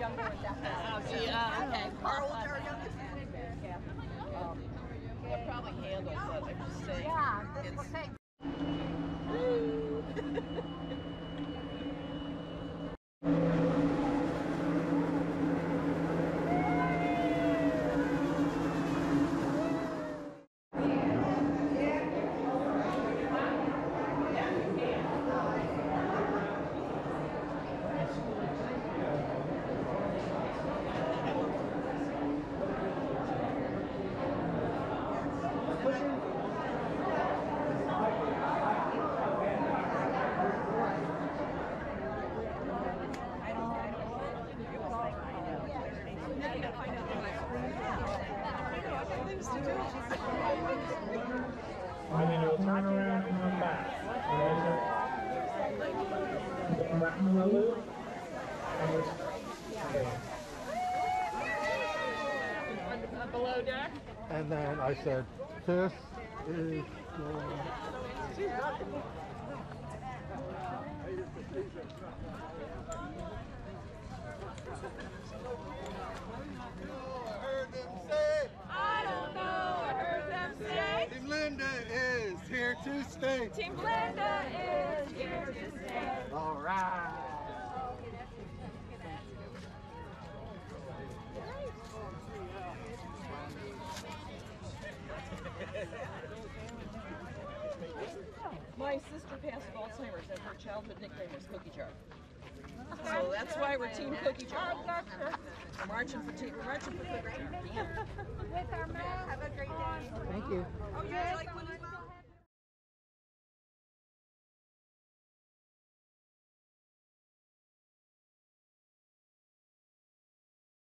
younger that. Yeah, okay. Our youngest? And then we'll turn around and come back. Come back the loop. And we're below deck. And then I said, this is your... here to stay. Team Blanda is here to stay. All right. My sister passed Alzheimer's and her childhood nickname was Cookie Jar. So that's why we're Team Cookie Jar. We're marching for team, we're marching for Cookie Jar. With our mask. Have a great day. Thank you. Oh, you like when you